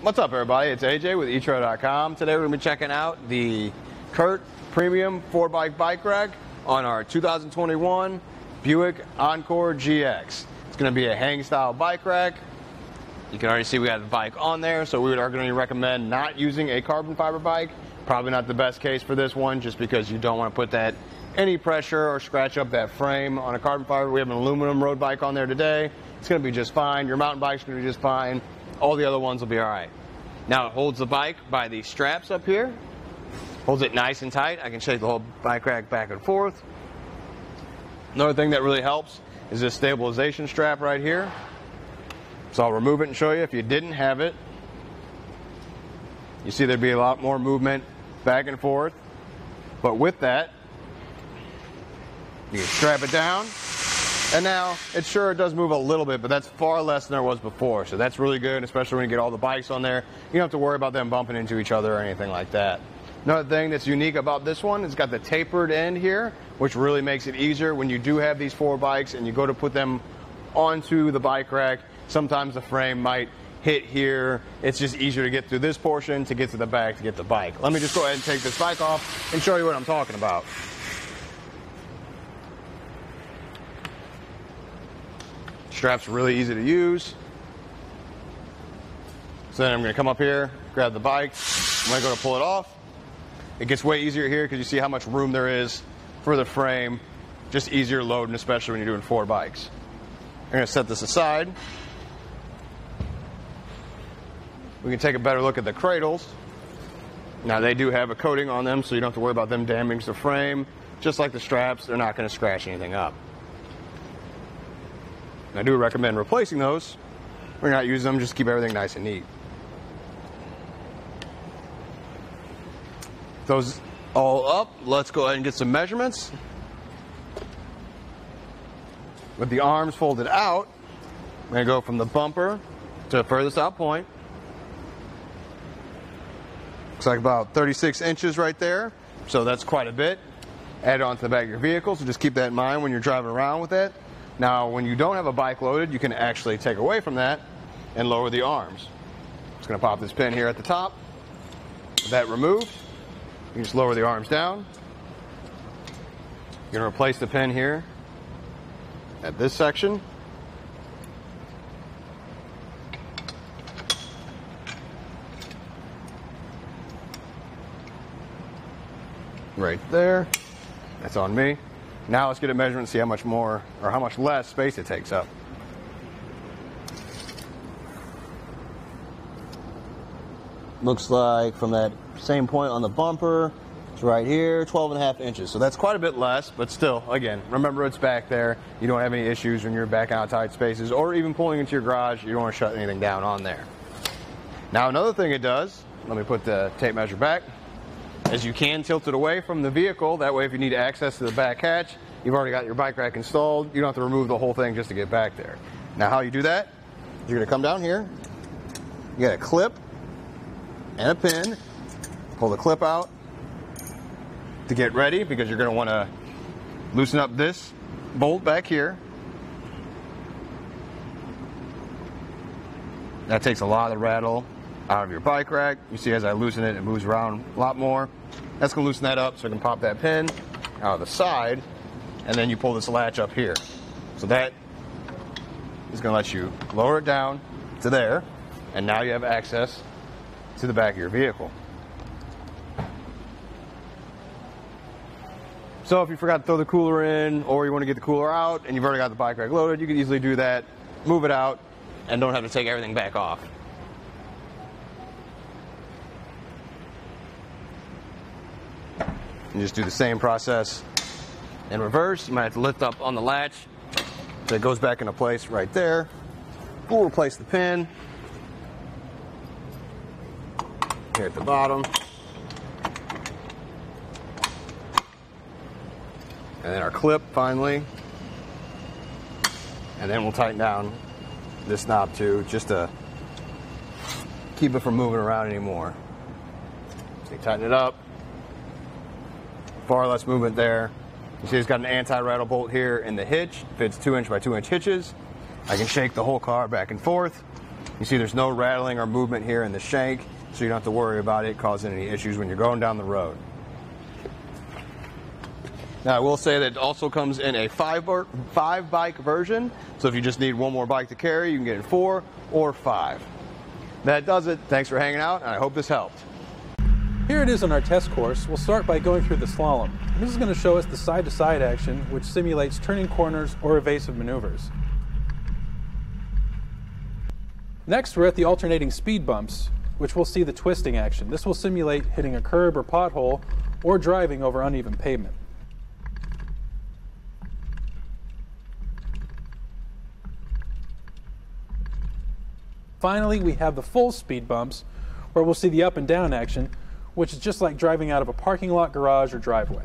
What's up, everybody? It's AJ with etrailer.com. Today we're going to be checking out the Curt Premium 4 Bike Bike Rack on our 2021 Buick Encore GX. It's going to be a hang style bike rack. You can already see we have the bike on there, so we are going to recommend not using a carbon fiber bike. Probably not the best case for this one, just because you don't want to put that any pressure or scratch up that frame on a carbon fiber. We have an aluminum road bike on there today. It's going to be just fine. Your mountain bike's going to be just fine. All the other ones will be all right. Now it holds the bike by the straps up here. Holds it nice and tight. I can shake the whole bike rack back and forth. Another thing that really helps is this stabilization strap right here. So I'll remove it and show you if you didn't have it. You see there'd be a lot more movement back and forth. But with that, you strap it down. And now, it sure does move a little bit, but that's far less than there was before. So that's really good, especially when you get all the bikes on there. You don't have to worry about them bumping into each other or anything like that. Another thing that's unique about this one, it's got the tapered end here, which really makes it easier when you do have these four bikes and you go to put them onto the bike rack. Sometimes the frame might hit here. It's just easier to get through this portion to get to the back to get the bike. Let me just go ahead and take this bike off and show you what I'm talking about. Strap's really easy to use. So then I'm going to come up here, grab the bike. I'm going to go to pull it off. It gets way easier here because you see how much room there is for the frame. Just easier loading, especially when you're doing four bikes. I'm going to set this aside. We can take a better look at the cradles. Now they do have a coating on them, so you don't have to worry about them damaging the frame. Just like the straps, they're not going to scratch anything up. I do recommend replacing those. We're not using them, just keep everything nice and neat. Those all up, let's go ahead and get some measurements. With the arms folded out, I'm to go from the bumper to the furthest out point. Looks like about 36 inches right there, so that's quite a bit. Add it onto the back of your vehicle, so just keep that in mind when you're driving around with it. Now, when you don't have a bike loaded, you can actually take away from that and lower the arms. Just to pop this pin here at the top. With that removed, you just lower the arms down. You're to replace the pin here at this section. Right there. That's on me. Now let's get a measurement and see how much more or how much less space it takes up. Looks like from that same point on the bumper, it's right here, 12 and a half inches. So that's quite a bit less, but still, again, remember it's back there. You don't have any issues when you're back out tight spaces or even pulling into your garage. You don't want to shut anything down on there. Now another thing it does, let me put the tape measure back, as you can tilt it away from the vehicle. That way, if you need access to the back hatch, you've already got your bike rack installed. You don't have to remove the whole thing just to get back there. Now, how you do that, you're going to come down here. You got a clip and a pin. Pull the clip out to get ready because you're going to want to loosen up this bolt back here. That takes a lot of rattle out of your bike rack. You see as I loosen it, it moves around a lot more. That's gonna loosen that up so I can pop that pin out of the side, and then you pull this latch up here. So that is gonna let you lower it down to there, and now you have access to the back of your vehicle. So if you forgot to throw the cooler in, or you want to get the cooler out, and you've already got the bike rack loaded, you can easily do that, move it out, and don't have to take everything back off. Just do the same process in reverse. You might have to lift up on the latch so it goes back into place right there. We'll replace the pin here at the bottom. And then our clip finally. And then we'll tighten down this knob too, just to keep it from moving around anymore. So tighten it up far less movement there. You see it's got an anti-rattle bolt here in the hitch. Fits two inch by two inch hitches. I can shake the whole car back and forth. You see there's no rattling or movement here in the shank, so you don't have to worry about it causing any issues when you're going down the road. Now, I will say that it also comes in a five, bar, five bike version, so if you just need one more bike to carry, you can get in four or five. That does it. Thanks for hanging out, and I hope this helped. Here it is on our test course. We'll start by going through the slalom. This is going to show us the side-to-side action, which simulates turning corners or evasive maneuvers. Next, we're at the alternating speed bumps, which will see the twisting action. This will simulate hitting a curb or pothole or driving over uneven pavement. Finally, we have the full speed bumps, where we'll see the up and down action, which is just like driving out of a parking lot, garage, or driveway.